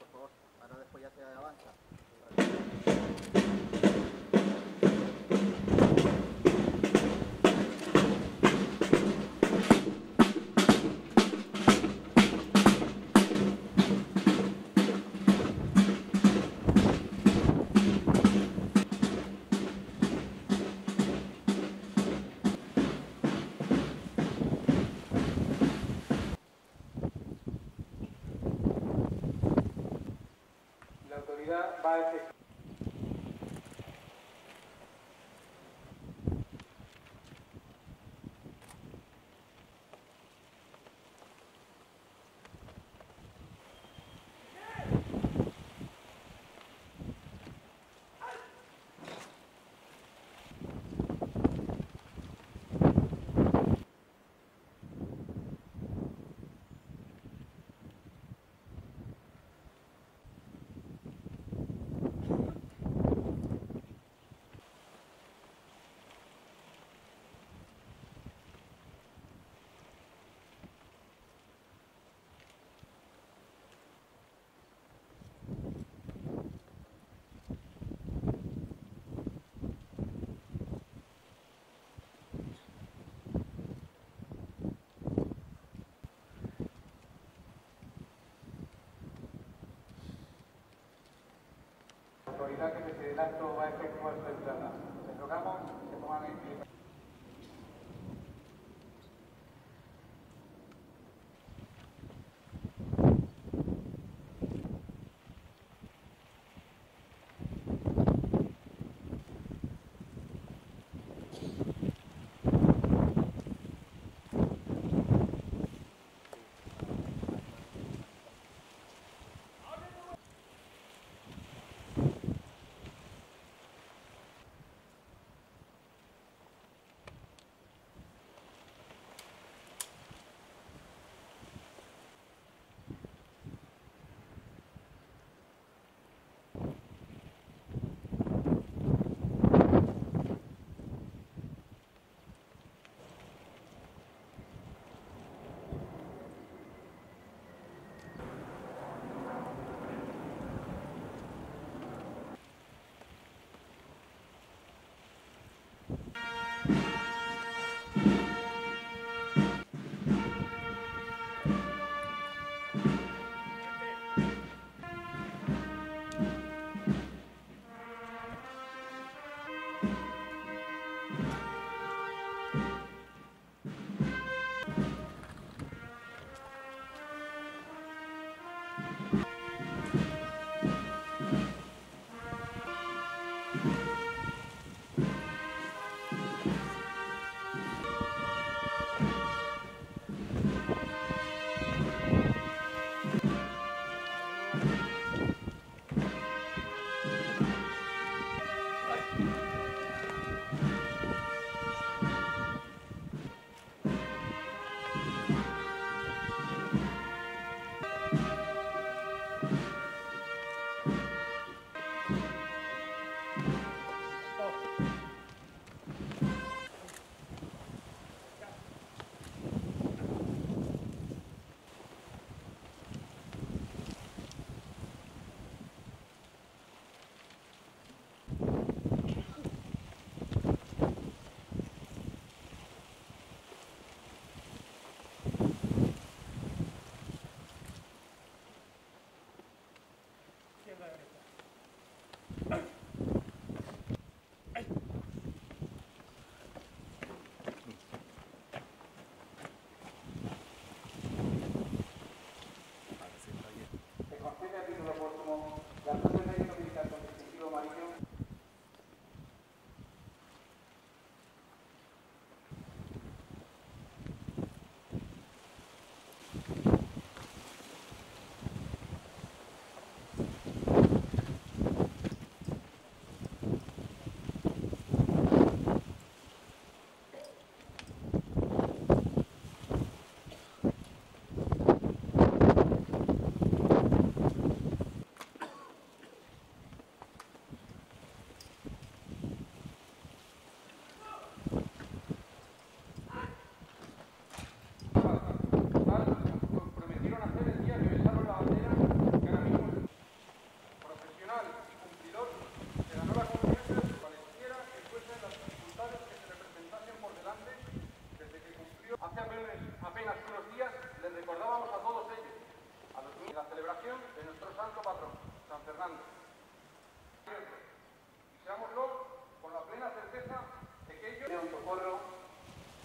por favor, para después ya se avanza. Autoridad va a efectuar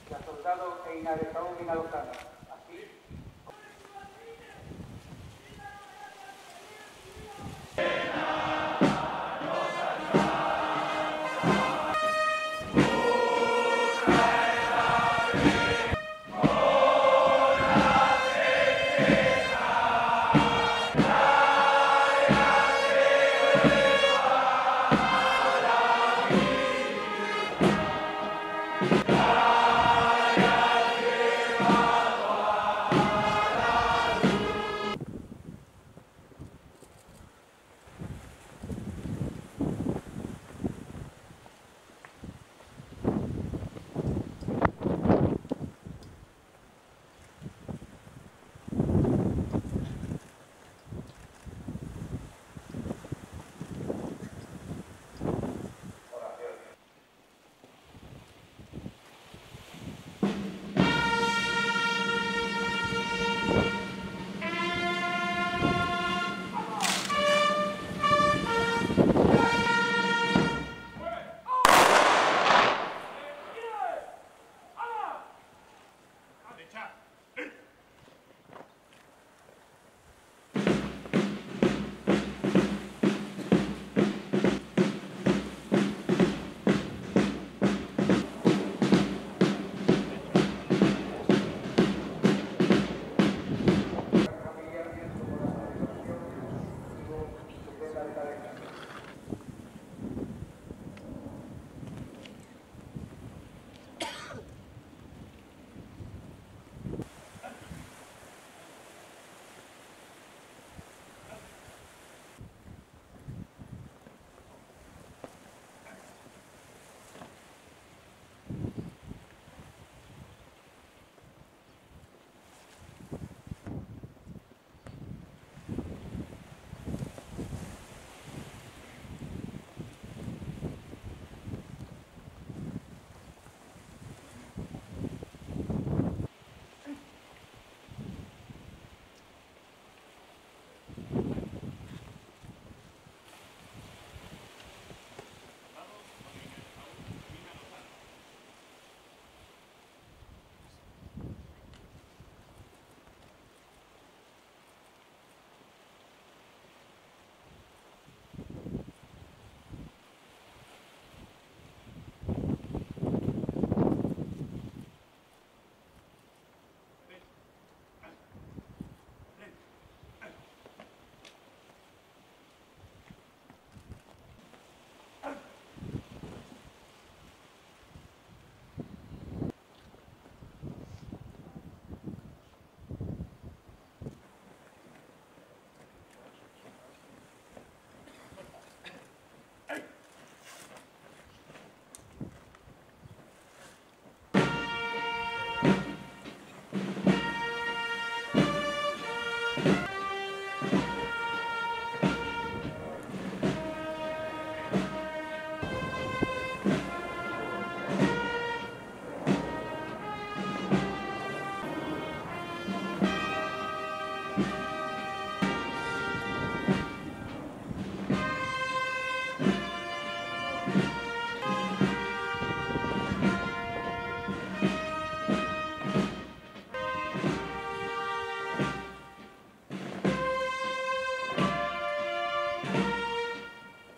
Que ha soldado e Inaresaún Inalozano.